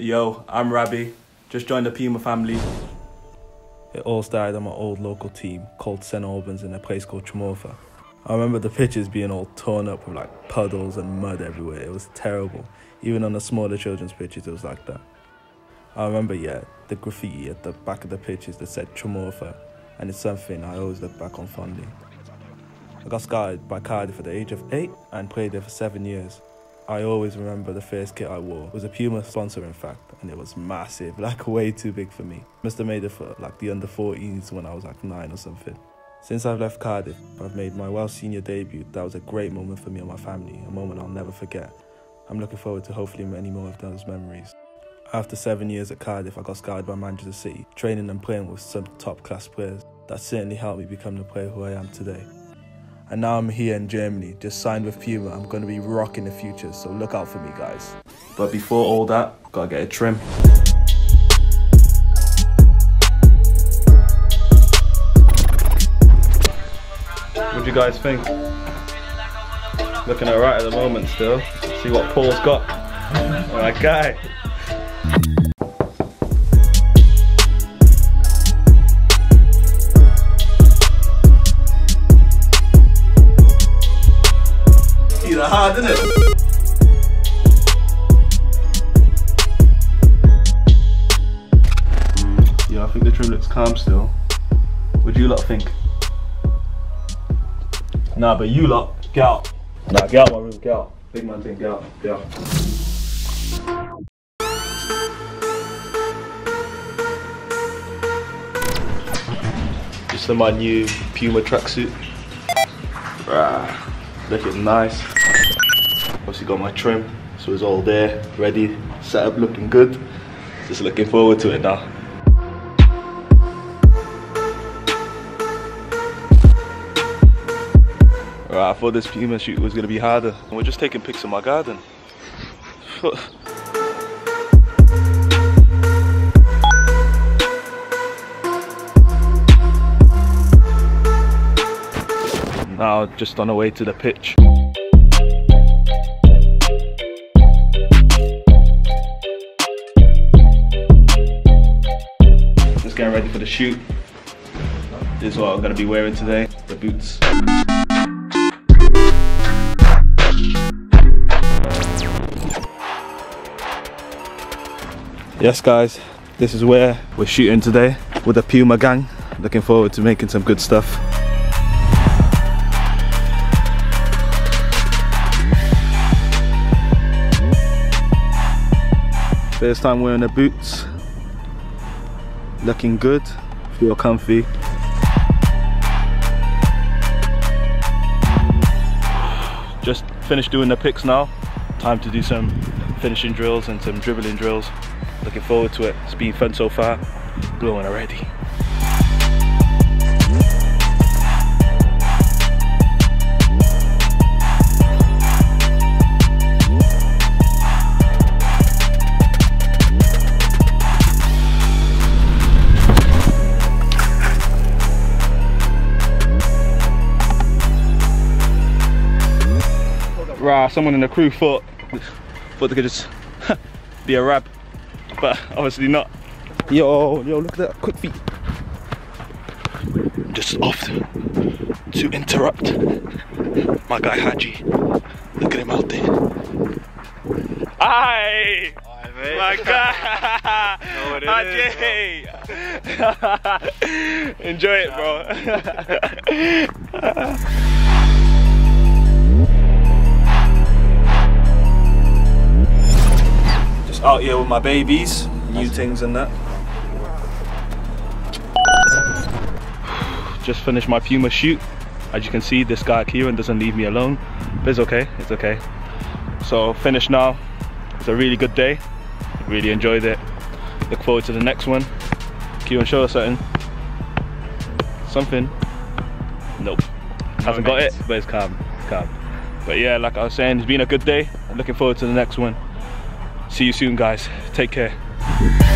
Yo, I'm Rabbi. Just joined the Puma family. It all started on my old local team called St Albans in a place called Tremorfa. I remember the pitches being all torn up with like puddles and mud everywhere. It was terrible. Even on the smaller children's pitches, it was like that. I remember, yeah, the graffiti at the back of the pitches that said Tremorfa, and it's something I always look back on fondly. I got scouted by Cardiff at the age of eight and played there for seven years. I always remember the first kit I wore it was a Puma sponsor, in fact, and it was massive, like way too big for me. Must have made it for like the under 14s when I was like nine or something. Since I've left Cardiff, I've made my Welsh senior debut. That was a great moment for me and my family, a moment I'll never forget. I'm looking forward to hopefully many more of those memories. After seven years at Cardiff, I got scouted by Manchester City, training and playing with some top class players. That certainly helped me become the player who I am today. And now I'm here in Germany, just signed with Puma. I'm going to be rocking the future, so look out for me, guys. But before all that, gotta get a trim. What do you guys think? Looking alright at the moment still. See what Paul's got. My guy. He's hard, isn't it? Yeah, I think the trim looks calm still. What do you lot think? Nah, but you lot, get out. Nah, get out my room, get out. Big man thing, get out, get out. Just in my new Puma tracksuit. Rah, looking nice. Obviously got my trim, so it's all there, ready, set up, looking good. Just looking forward to it now. Right, I thought this Puma shoot was gonna be harder. We're just taking pics of my garden. now just on the way to the pitch. For the shoot. This is what I'm gonna be wearing today, the boots. Yes guys, this is where we're shooting today with the Puma gang. Looking forward to making some good stuff. First time wearing the boots. Looking good, feel comfy. Just finished doing the pics now. Time to do some finishing drills and some dribbling drills. Looking forward to it. It's been fun so far. Glowing already. Rah, someone in the crew thought, thought they could just be a rab, but obviously not. Yo, yo, look at that quick feet. Just off to, to interrupt my guy Haji. Look at him out there. Aye! My guy! Haji! Enjoy it, bro. Just out here with my babies, new things and that. Just finished my Puma shoot. As you can see, this guy Kieran doesn't leave me alone, but it's okay, it's okay. So finished now. It's a really good day. Really enjoyed it. Look forward to the next one. Kieran, show us something. Something. Nope. Hasn't got it, but it's calm. It's calm. But yeah, like I was saying, it's been a good day. I'm looking forward to the next one. See you soon, guys. Take care.